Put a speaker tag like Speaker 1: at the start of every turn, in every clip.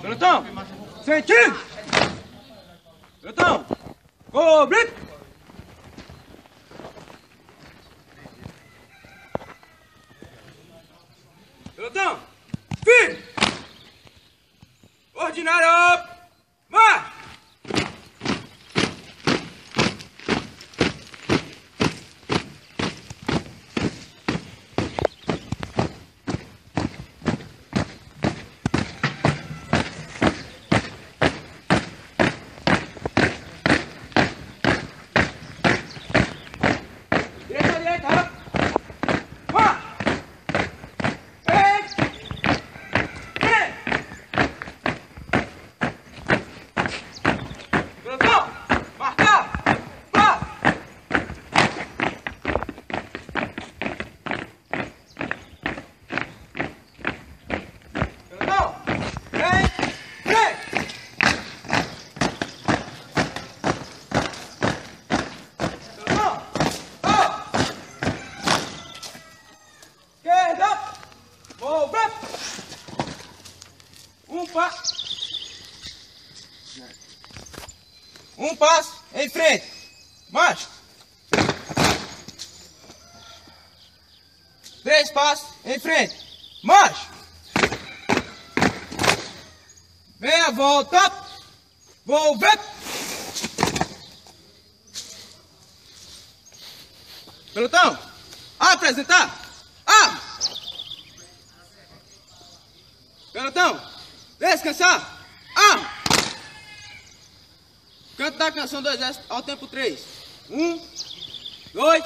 Speaker 1: Pelotão, sentido! Pelotão, cobre! Pelotão, firme! Ordinário, Um passo em frente. Marcha. Três passos em frente. Marcha. Meia volta. Volver. Pelotão. Apresentar. Ah! Pelotão, descansar. Canto da canção do exército ao tempo 3. Um, dois,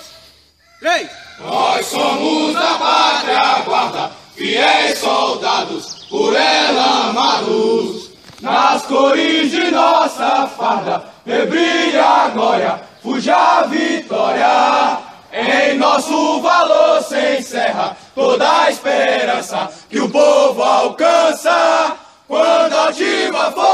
Speaker 1: três.
Speaker 2: Nós somos da pátria guarda, fiéis soldados, por ela amados. Nas cores de nossa farda, rebrilha a glória, fuja a vitória. Em nosso valor se encerra toda a esperança que o povo alcança. Quando altiva for a rebrilha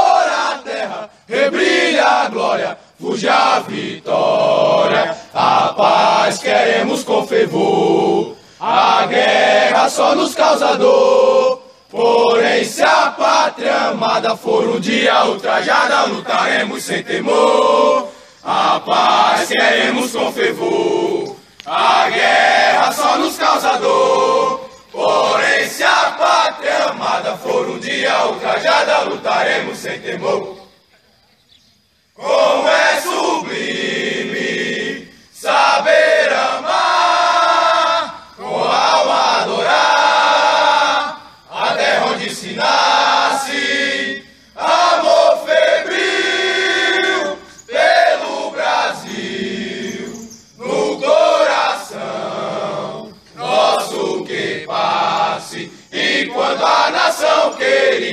Speaker 2: a glória, fuja a vitória. A paz queremos com fervor, a guerra só nos causa dor. Porém, se a pátria amada for um dia ultrajada, lutaremos sem temor. A paz queremos com fervor, a guerra só nos causa dor. Porém, se a pátria amada for um dia ultrajada,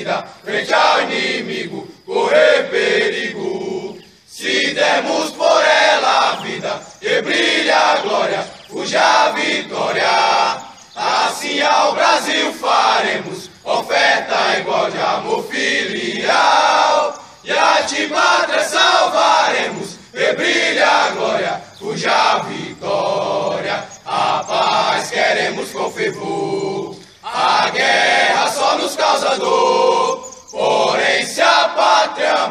Speaker 2: querida, frente ao inimigo, correr perigo. Se dermos por ela a vida, e brilha a glória, fuja a vitória. Assim ao Brasil faremos oferta igual de amor filial. E a ti pátria salvaremos,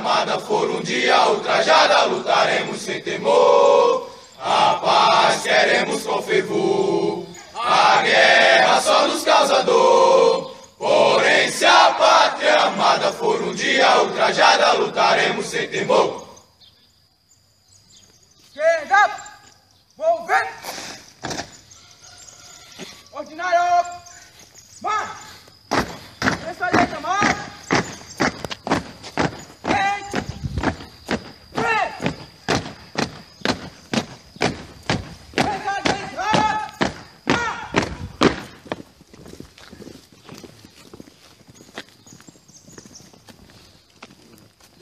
Speaker 2: amada for um dia ultrajada, lutaremos sem temor. A paz queremos com fervor, a guerra só nos causa dor. Porém, se a pátria amada for um dia ultrajada, lutaremos sem temor.
Speaker 1: Esquerda! Mover! Ordinário! Marcha! Essa direita, marcha! Frente! Frente! Essa direita, marcha!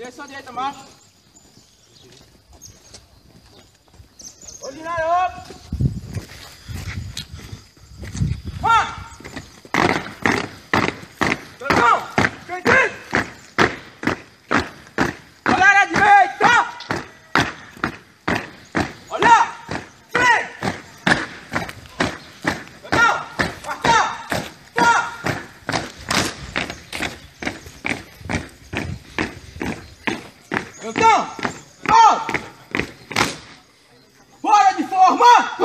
Speaker 1: Direção direita, marcha! Ordinário! Então, volta! Fora de forma!